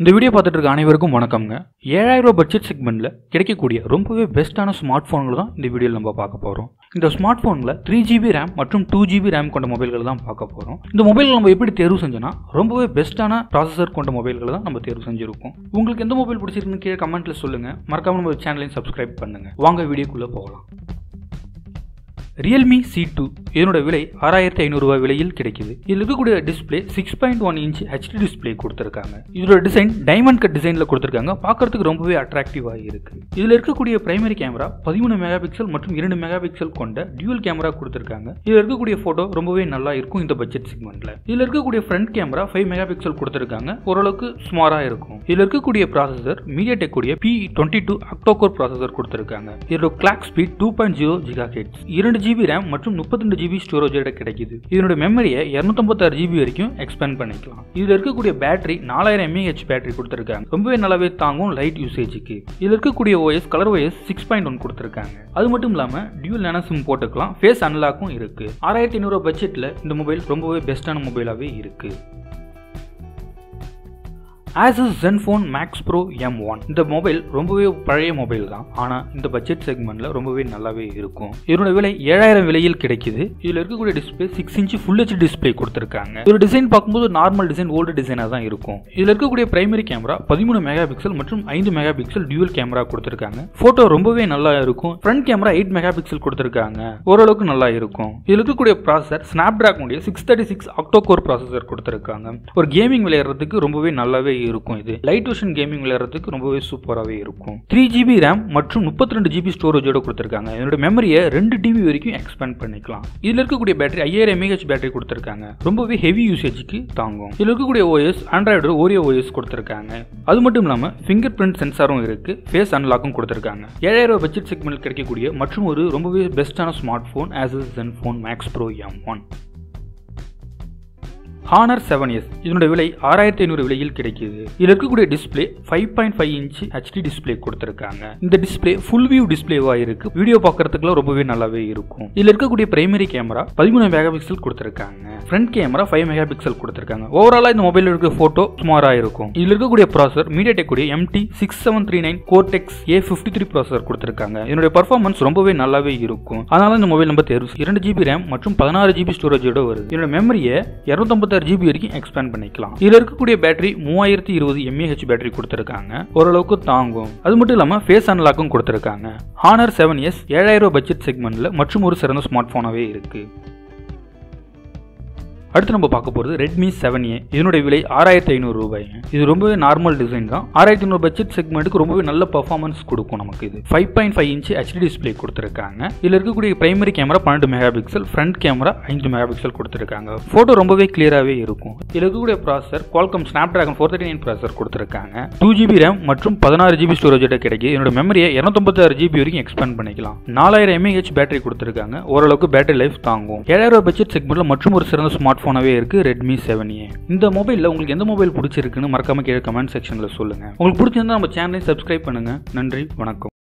இந்த வீடியோ பார்த்துட்டு இருக்க அனைவருக்கும் வணக்கம்ங்க. ஏழாயிரம் ரூபாய் பட்ஜெட் செக்மெண்ட்டில் கிடைக்கக்கூடிய ரொம்பவே பெஸ்ட்டான ஸ்மார்ட் ஃபோன்கள் தான் இந்த வீடியோவில் நம்ம பார்க்க போகிறோம் இந்த ஸ்மார்ட் ஃபோனில் த்ரீ ஜிபி ரேம் மற்றும் டூ ஜிபி ரேம் கொண்ட மொபைல்கள் தான் பார்க்க போகிறோம் இந்த மொபைல் நம்ம எப்படி தேர்வு செஞ்சோன்னா ரொம்பவே பெஸ்ட்டான ப்ராசஸர் கொண்ட மொபைல்களை தான் நம்ம தேர்வு செஞ்சுருக்கோம். உங்களுக்கு எந்த மொபைல் பிடிச்சிருக்குன்னு கீழே கமெண்ட்டில் சொல்லுங்கள் மறக்காம நம்ம சேனலையும் சப்ஸ்கிரைப் பண்ணுங்கள் வாங்க வீடியோக்குள்ளே போகலாம். ரியல்மி சி டூ இதனோட விலை ஆறாயிரத்தி ஐநூறுரூவா விலையில் கிடைக்குது. இதில் இருக்கக்கூடிய display six point one inch HD display கொடுத்துருக்காங்க. இதோட டிசைன் டைமண்ட் கட் டிசைனில் கொடுத்துருக்காங்க. பார்க்கறதுக்கு ரொம்பவே அட்ராக்டிவாக இருக்கு. இதில் இருக்கக்கூடிய பிரைமரி கேமரா பதிமூணு மெகா பிக்சல் மற்றும் இரண்டு மெகா பிக்சல் கொண்ட டியூல் கேமரா கொடுத்துருக்காங்க. இதில் இருக்கக்கூடிய ஃபோட்டோ ரொம்பவே நல்லா இருக்கும் இந்த பட்ஜெட் செக்மெண்ட்ல இதில் இருக்கக்கூடிய front camera five mega pixel கொடுத்துருக்காங்க. ஓரளவுக்கு ஸ்மாராக இருக்கும். இதில் இருக்கக்கூடிய processor media டெக்குடைய P twenty two octacore processor கொடுத்துருக்காங்க. இதோட clock speed two point zero giga hertz இரண்டு ஜிபி ரேம் மற்றும் முப்பத்தி ரெண்டு ஜிபி ஸ்டோரேஜோட கிடைக்குது. இதனோட மெமரியை இரநூத்தம்பத்தாறு ஜிபி வரைக்கும் எக்ஸ்பேண்ட் பண்ணிக்கலாம். இதில் இருக்கக்கூடிய பேட்டரி நாலாயிரம் எம்ஏஹெச் பேட்டரி கொடுத்துருக்காங்க. ரொம்பவே நல்லாவே தாங்கும் லைட் யூசேஜுக்கு இதில் இருக்கக்கூடிய OS Color OS six point one கொடுத்துருக்காங்க. அது மட்டும் இல்லாமல் டியூல் நேனோ சிம் போட்டுக்கலாம். ஃபேஸ் அன்லாக்கும் இருக்கு. ஆறாயிரத்தி ஐநூறு பட்ஜெட்டில் இந்த மொபைல் ரொம்பவே பெஸ்ட்டான மொபைலாகவே இருக்கு. Asus Zenfone Max Pro M one இந்த மொபைல் ரொம்பவே பழைய மொபைல் தான். ஆனால் இந்த பட்ஜெட் செக்மெண்ட்ல ரொம்பவே நல்லாவே இருக்கும். இதனோட விலை ஏழாயிரம் விலையில் கிடைக்குது. இதில் இருக்கக்கூடிய display six inch full H display கொடுத்துருக்காங்க. இதோட டிசைன் பார்க்கும்போது நார்மல் டிசைன் ஓல்டு டிசைனாக தான் இருக்கும். இதில் இருக்கக்கூடிய பிரைமரி கேமரா பதிமூணு மெகா பிக்சல் மற்றும் ஐந்து மெகா பிக்சல் டியூல் கேமரா கொடுத்துருக்காங்க. ஃபோட்டோ ரொம்பவே நல்லா இருக்கும். Front camera eight mega pixel கொடுத்துருக்காங்க. ஓரளவுக்கு நல்லா இருக்கும். இதில் இருக்கக்கூடிய ப்ராசஸர் ஸ்னாப் டிராகனுடைய six thirty six octacore processor கொடுத்துருக்காங்க. ஒரு கேமிங் விளையாடுறதுக்கு ரொம்பவே நல்லாவே இருக்கும் இது. லைட் விஷன் கேமிங் விளையாடுறதுக்கு ரொம்பவே சூப்பராகவே இருக்கும். த்ரீ ஜிபி ரேம் மற்றும் முப்பத்தி ரெண்டு ஜிபி ஸ்டோரேஜோட கொடுத்துருக்காங்க. என்னோட மெமரியை ரெண்டு டிபி வரைக்கும் எக்ஸ்பேண்ட் பண்ணிக்கலாம். இதில் இருக்கக்கூடிய பேட்டரி ஐயாயிரம் எம்ஏஹெச் பேட்டரி கொடுத்துருக்காங்க. ரொம்பவே ஹெவி யூசேஜுக்கு தாங்கும். இதில் இருக்கக்கூடிய ஓஎஸ் ஆண்ட்ராய்டு ஓரியோ ஓஎஸ் கொடுத்துருக்காங்க. அது மட்டும் இல்லாமல் ஃபிங்கர் பிரிண்ட் சென்சாரும் இருக்கு ஃபேஸ் அன்லாக்கும் கொடுத்துருக்காங்க. ஏழாயிரம் ரூபாய் பட்ஜெட் செக்மெண்ட் கிடைக்கக்கூடிய மற்றும் ஒரு ரொம்பவே பெஸ்ட்டான smart phone Asus phone Max Pro M one Honor seven S இதனுடைய விலை ஆறாயிரத்தி ஐநூறு விலையில் கிடைக்குது. இதில் இருக்கக்கூடிய display five point five inch HD display கொடுத்துருக்காங்க. இந்த டிஸ்பிளே ஃபுல் வியூ டிஸ்பிளேவா இருக்கு. வீடியோ பார்க்கறதுக்குலாம் ரொம்பவே நல்லாவே இருக்கும். இதில் இருக்கக்கூடிய பிரைமரி கேமரா பதிமூணு மெகா பிக்சல் கொடுத்துருக்காங்க. Front camera five mega pixel கொடுத்துருக்காங்க ஓவராலாக இந்த மொபைலில் இருக்க ஃபோட்டோ சுமாராக இருக்கும். இதில் இருக்கக்கூடிய processor media டெக்குடைய MT six seven three nine Cortex A fifty three processor கொடுத்துருக்காங்க. இதனுடைய பர்ஃபார்மன்ஸ் ரொம்பவே நல்லாவே இருக்கும். அதனால இந்த மொபைல் நம்ம தேர்வு இரண்டு ஜிபி ரேம் மற்றும் பதினாறு ஜிபி ஸ்டோரேஜோட வருது. இதோட மெமரியை இரநூத்தம்பத்தாறு ஜிபி வரைக்கும் எக்ஸ்பேண்ட் பண்ணிக்கலாம். இதில் இருக்கக்கூடிய பேட்டரி மூவாயிரத்தி இருபது எம்ஏஹெச் பேட்டரி கொடுத்துருக்காங்க. ஓரளவுக்கு தாங்கும். அது மட்டும் இல்லாமல் ஃபேஸ் அன்லாக்கும் கொடுத்துருக்காங்க. ஹானர் செவன் எஸ் ஏழாயிரம் ரூபாய் பட்ஜெட் செக்மெண்ட்ல மற்றும் ஒரு சிறந்த ஸ்மார்ட் ஃபோனாகவே இருக்கு. அடுத்து நம்ம பார்க்க போகிறது ரெட்மி செவன் ஏ இதனுடைய விலை ஆறாயிரத்தி ஐநூறு ரூபாய்ங்க இது ரொம்பவே நார்மல் டிசைன் தான். ஆறாயிரத்தி ஐநூறு பட்ஜெட் செக்மெண்ட்டுக்கு ரொம்பவே நல்ல பர்ஃபார்மன்ஸ் கொடுக்கும் நமக்கு இது. Five point five inch HD display கொடுத்துருக்காங்க. இதில் இருக்கக்கூடிய பிரைமரி கேமரா பன்னெண்டு மெகா பிக்சல் ஃப்ரண்ட் கேமரா ஐந்து மெகா பிக்சல் கொடுத்துருக்காங்க. ஃபோட்டோ ரொம்பவே கிளியராகவே இருக்கும். இதில் இருக்கக்கூடிய processor Qualcomm Snapdragon four thirty nine processor கொடுத்துருக்காங்க டூ ஜிபி ரேம் மற்றும் பதினாறு ஜிபி ஸ்டோரேஜோட கிடைக்குது என்னோட மெமரியை இரநூத்தொம்பத்தாறு ஜிபி வரைக்கும் எக்ஸ்பேண்ட் பண்ணிக்கலாம். நாலாயிரம் எம்ஏஹெச் பேட்டரி கொடுத்துருக்காங்க. ஓரளவுக்கு பேட்டரி லைஃப் தாங்கும். ஏழாயிரம் பட்ஜெட் செக்மெண்ட்டில் மற்றும் ஒரு சிறந்த ஸ்மார்ட் ஃபோனாகவே இருக்கு ரெட்மி செவன் ஏ இந்த மொபைலில் உங்களுக்கு எந்த மொபைல் பிடிச்சிருக்குன்னு மறக்காம கீழே கமெண்ட் செக்ஷனில் சொல்லுங்கள் உங்களுக்கு பிடிச்சிருந்தா நம்ம சேனலை சப்ஸ்கிரைப் பண்ணுங்கள் நன்றி வணக்கம்.